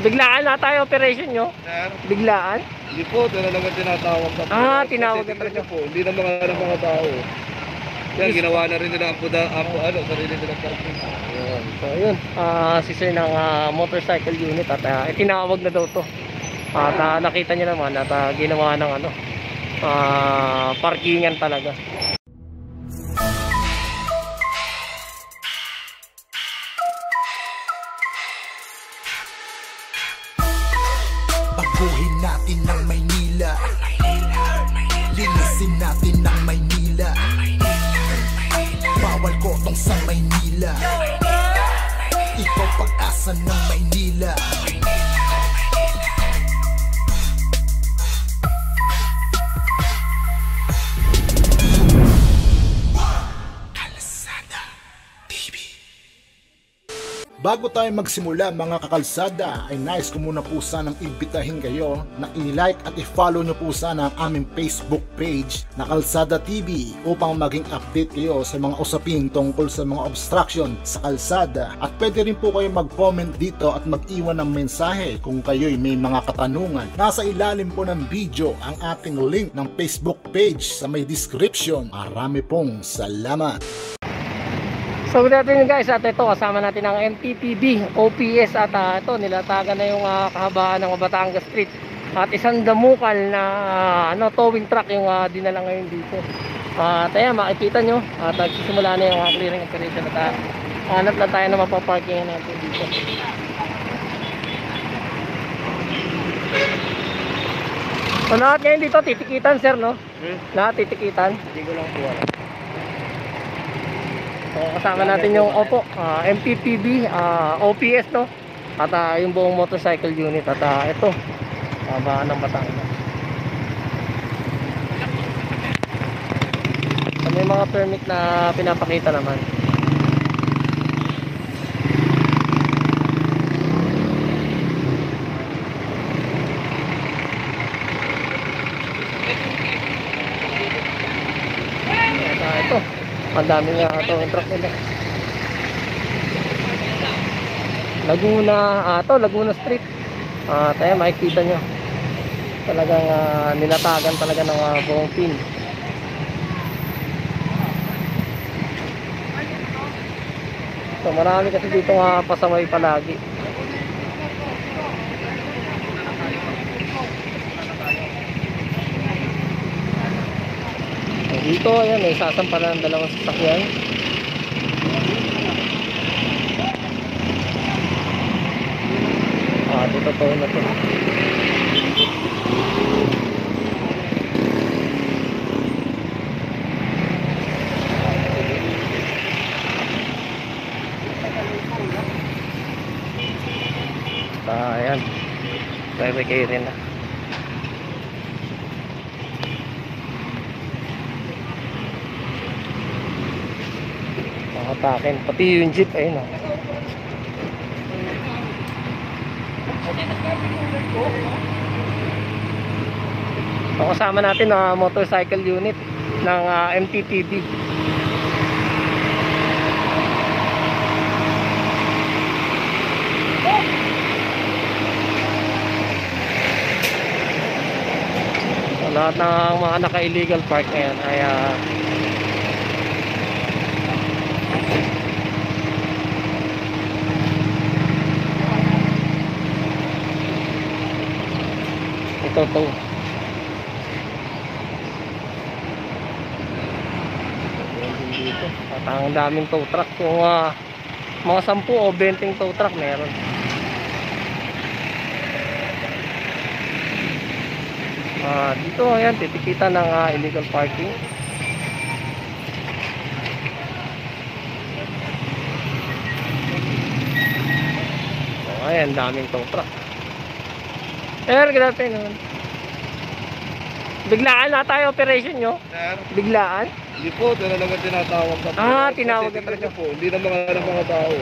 Biglaan na tayo operation nyo. Sir, Biglaan. hindi po, ito na lang ang tinatawag na po. Ah, tinawag na niyo po, hindi na mga ng mga tao. Yan, ginawa na rin nila ang puda, ang ano, sarili nilang parking. Ayun. So yun, ah si sir ng ah, motorcycle unit at ah, itinawag na daw to. At ah, nakita niyo naman at ah, ginawa ng ano, ah parkingan talaga. Pag-asa ng Maynila Bago tayo magsimula mga kakalsada ay nais ko muna po sanang imbitahin kayo na i-like at i-follow nyo po sana ang aming Facebook page na Kalsada TV upang maging update kayo sa mga usaping tungkol sa mga obstruction sa kalsada at pwede rin po kayo mag-comment dito at mag-iwan ng mensahe kung kayo'y may mga katanungan. Nasa ilalim po ng video ang ating link ng Facebook page sa may description. Marami pong salamat! So good afternoon guys at ito kasama natin ang MTPB, OPS at ah, ito nilatagan na yung ah, kahabaan ng Batangas Street at isang damukal na ah, ano, towing truck yung ah, dinala ngayon dito at ayan makikita nyo at nagsisimula na yung ah, clearing operation at hanap lang tayo na mapaparkingan natin dito So lahat ngayon dito titikitan sir no? Hmm? Lahat titikitan Hindi ko lang po alam. So, kasama natin yung Oppo, ah, MPPB, ah, OPS no. At ah, yung buong motorcycle unit at ah, ito, babaan ng Batangas. So, may mga permit na pinapakita naman. At ah, ito, ang dami nga ito yung truck nila. Laguna, ah, to Laguna Street. Ah, tayo makikita nyo. Talagang ah, nilatagan talaga ng ah, buong pin. So marami kasi dito nga pasaway palagi. Dito ayan may sasampalan ng dalawang sasakyan. Ah, dito to na to. Ah, ayan. Bye-bye na. Makatakin. Pati yung jeep, ayun oh. So, kasama natin ang motorcycle unit ng ah, MTTB. Lahat ng mga naka-illegal park ngayon ay ah, ito to. dito. At ang daming tow truck. Yung ah, mga 10 o 20 tow truck meron. Ah, dito ayan titikita ng ah, illegal parking. Oh, ayan daming tow truck. Sir, good afternoon. Biglaan na tayo operation nyo. Sir, Biglaan. hindi po, ang tinatawag na po. Ah, tinawag na talaga. po, hindi na mga ng mga tao.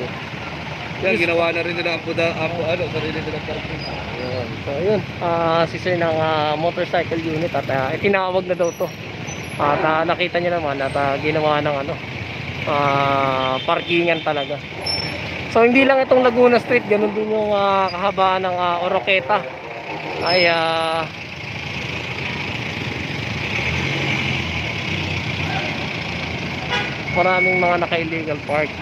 Yan, ginawa na rin nila ang puda, ang ano, sarili nilang parking. Ayun. So yun, ah si sir ng ah, motorcycle unit at ah, itinawag na daw to. At ah, nakita niyo naman at ah, ginawa ng ano, ah parkingan talaga. So hindi lang itong Laguna Street, ganun din yung ah, kahabaan ng ah, Oroqueta. Ay ah, maraming mga naka-illegal park.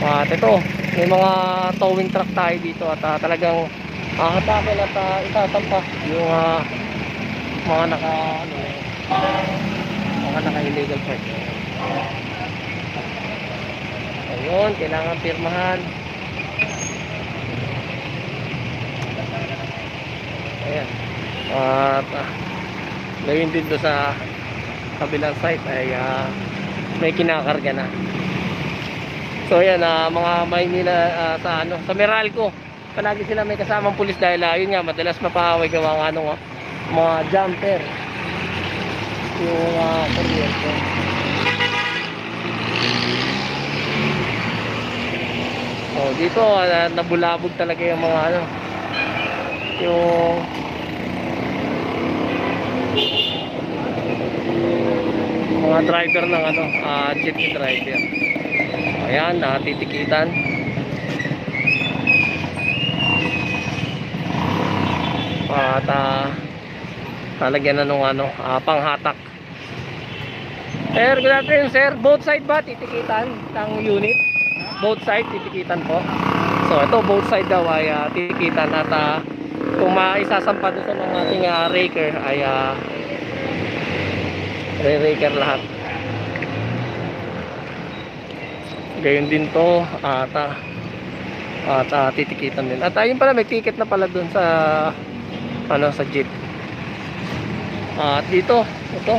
At ito, may mga towing truck tayo dito at ah, talagang hahatakin at uh, itatampa yung ah, mga naka ano, mga naka-illegal park. Ayun, kailangan pirmahan. Ayan. At ah, gawin doon sa kabilang site ay ah, may kinakarga na. So ayan, ah, mga Maynila ah, sa ano, sa Meralco. Palagi sila may kasamang pulis dahil ah, yun nga madalas mapahaway gawa ng ano mga jumper. Yung uh, kuryente. Oh, dito ah, nabulabog talaga yung mga ano yung mga driver ng ano, ah, jeepney driver. Ayan, natitikitan. At ah, talagyan na nung ano, ah, panghatak. Sir, good afternoon sir. Both side ba titikitan ng unit? Both side titikitan po. So ito both side daw ay ah, titikitan at ah, kung maisasampa doon sa mga ating ah, raker ay ah, re-raker lahat. Gayon din to at at ah, titikitan din. At ayun pala may ticket na pala doon sa ano sa jeep. At dito, ito.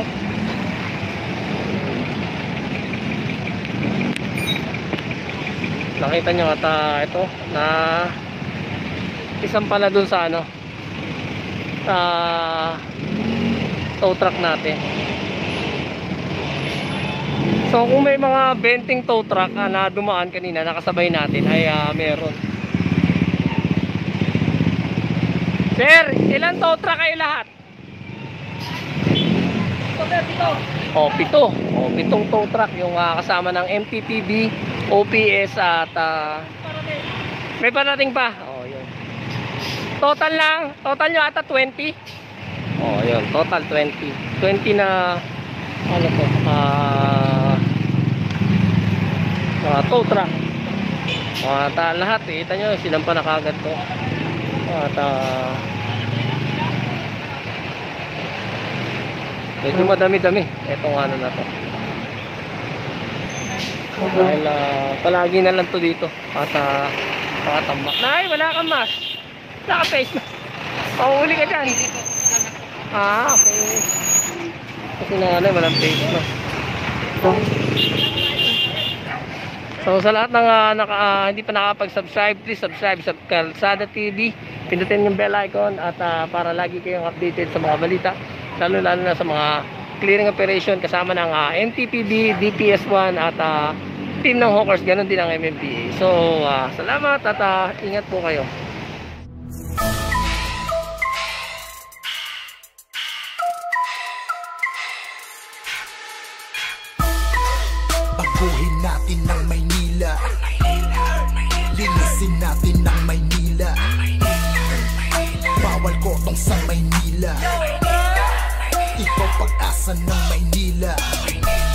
Nakita nyo at ah, ito na isang pala dun sa ano sa tow truck natin. So kung may mga benting tow truck ah, na dumaan kanina nakasabay natin ay ah, meron. Sir, ilan tow truck kayo lahat? Oh, pito. Oh, pitong tow truck yung ah, kasama ng MTPB, OPS at ah, may parating pa. Oh, yun. Total lang, total nyo ata 20. Oh, yun, total 20. 20 na ano to? Ah uh, tow truck. At ah, lahat, eh, kita nyo, sinampa na kagad to. At ah medyo madami-dami itong ano na to. Dahil ah, palagi na lang to dito. At uh, makatambak. Nay, wala kang mask. Wala ka face mask. Pahuli ka dyan. Ah, okay. Kasi na ano, walang face mask. So sa lahat ng ah, naka, ah, hindi pa nakapag-subscribe, please subscribe sa Kalsada TV. Pindutin yung bell icon at ah, para lagi kayong updated sa mga balita. Lalo lalo na sa mga clearing operation kasama ng ah, NTPB, DPS1 at ah, team ng Hawkers, ganun din ang MMPA. So ah, salamat at ah, ingat po kayo. Maynila Ikaw pag-asa ng Maynila. Kalasada